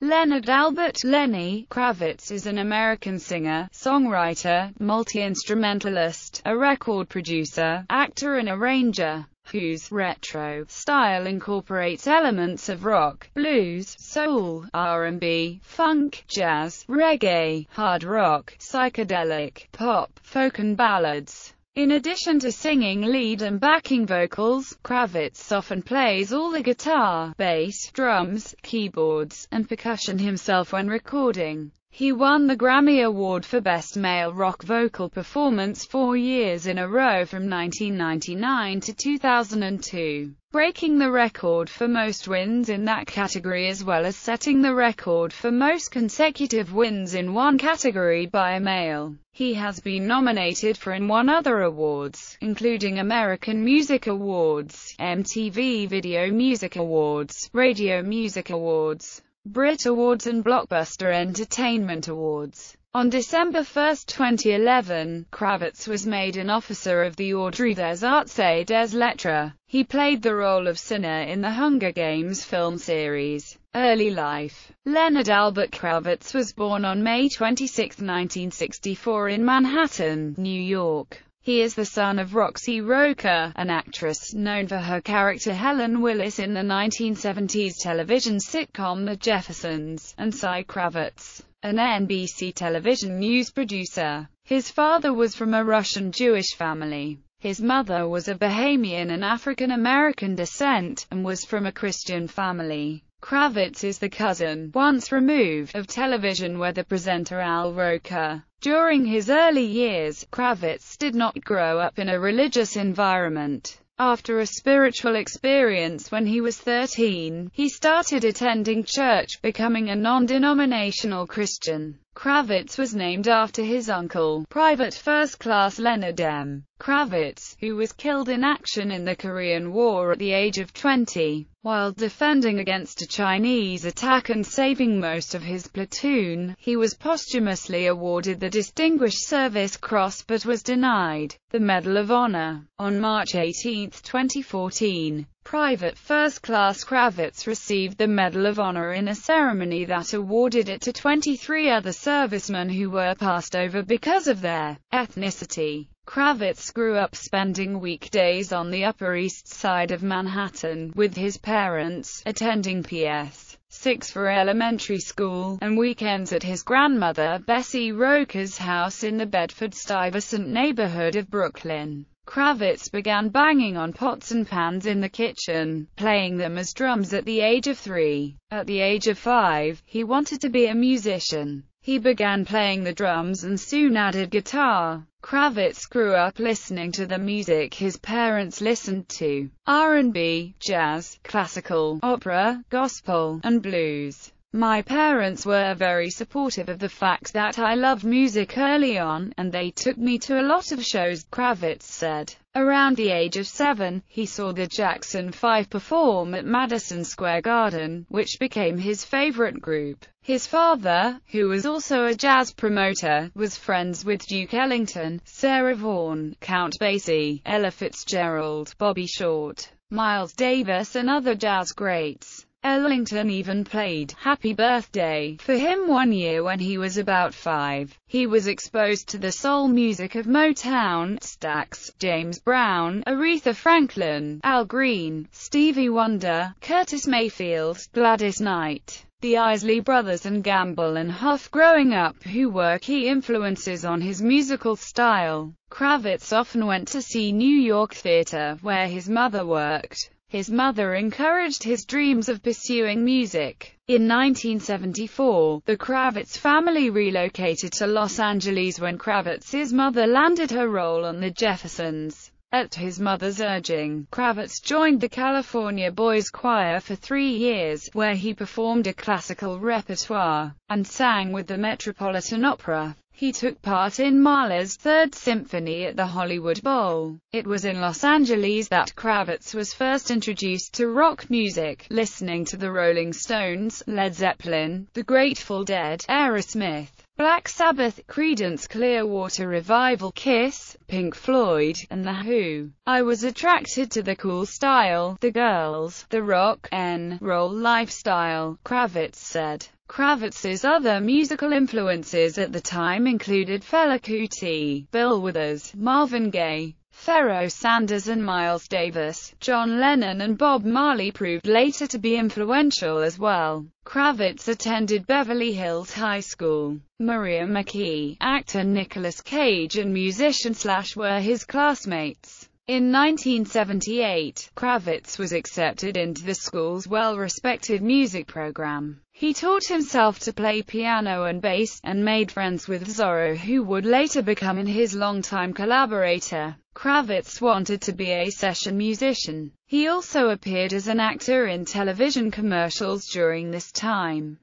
Leonard Albert Lenny Kravitz is an American singer, songwriter, multi-instrumentalist, a record producer, actor and arranger, whose retro style incorporates elements of rock, blues, soul, R&B, funk, jazz, reggae, hard rock, psychedelic, pop, folk and ballads. In addition to singing lead and backing vocals, Kravitz often plays all the guitar, bass, drums, keyboards, and percussion himself when recording. He won the Grammy Award for Best Male Rock Vocal Performance four years in a row from 1999 to 2002 breaking the record for most wins in that category as well as setting the record for most consecutive wins in one category by a male. He has been nominated for and won other awards, including American Music Awards, MTV Video Music Awards, Radio Music Awards, Brit Awards and Blockbuster Entertainment Awards. On December 1, 2011, Kravitz was made an officer of the Ordre des Arts et des Lettres. He played the role of Cinna in the Hunger Games film series. Early life Leonard Albert Kravitz was born on May 26, 1964 in Manhattan, New York. He is the son of Roxy Roker, an actress known for her character Helen Willis in the 1970s television sitcom The Jeffersons, and Cy Kravitz an NBC television news producer. His father was from a Russian Jewish family. His mother was of Bahamian and African American descent, and was from a Christian family. Kravitz is the cousin, once removed, of television weather presenter Al Roker. During his early years, Kravitz did not grow up in a religious environment. After a spiritual experience when he was 13, he started attending church, becoming a non-denominational Christian. Kravitz was named after his uncle, Private First Class Leonard M. Kravitz, who was killed in action in the Korean War at the age of 20. While defending against a Chinese attack and saving most of his platoon, he was posthumously awarded the Distinguished Service Cross but was denied the Medal of Honor. On March 18, 2014, Private First Class Kravitz received the Medal of Honor in a ceremony that awarded it to 23 other servicemen who were passed over because of their ethnicity. Kravitz grew up spending weekdays on the Upper East Side of Manhattan, with his parents, attending PS. 6 for elementary school, and weekends at his grandmother Bessie Roker's house in the Bedford-Stuyvesant neighborhood of Brooklyn. Kravitz began banging on pots and pans in the kitchen, playing them as drums at the age of three. At the age of five, he wanted to be a musician. He began playing the drums and soon added guitar. Kravitz grew up listening to the music his parents listened to, R&B, jazz, classical, opera, gospel, and blues. My parents were very supportive of the fact that I loved music early on, and they took me to a lot of shows, Kravitz said. Around the age of seven, he saw the Jackson 5 perform at Madison Square Garden, which became his favorite group. His father, who was also a jazz promoter, was friends with Duke Ellington, Sarah Vaughan, Count Basie, Ella Fitzgerald, Bobby Short, Miles Davis and other jazz greats. Ellington even played Happy Birthday for him one year when he was about five. He was exposed to the soul music of Motown, Stax, James Brown, Aretha Franklin, Al Green, Stevie Wonder, Curtis Mayfield, Gladys Knight, the Isley Brothers and Gamble and Huff growing up who were key influences on his musical style. Kravitz often went to see New York theater, where his mother worked. His mother encouraged his dreams of pursuing music. In 1974, the Kravitz family relocated to Los Angeles when Kravitz's mother landed her role on The Jeffersons. At his mother's urging, Kravitz joined the California Boys Choir for three years, where he performed a classical repertoire, and sang with the Metropolitan Opera. He took part in Mahler's Third Symphony at the Hollywood Bowl. It was in Los Angeles that Kravitz was first introduced to rock music, listening to the Rolling Stones, Led Zeppelin, The Grateful Dead, Aerosmith, Black Sabbath, Creedence Clearwater Revival, Kiss, Pink Floyd, and The Who. I was attracted to the cool style, the girls, the rock, and roll lifestyle, Kravitz said. Kravitz's other musical influences at the time included Fela Kuti, Bill Withers, Marvin Gaye, Pharoah Sanders and Miles Davis. John Lennon and Bob Marley proved later to be influential as well. Kravitz attended Beverly Hills High School. Maria McKee, actor Nicolas Cage and musician Slash were his classmates. In 1978, Kravitz was accepted into the school's well-respected music program. He taught himself to play piano and bass, and made friends with Zoro who would later become his longtime collaborator. Kravitz wanted to be a session musician. He also appeared as an actor in television commercials during this time.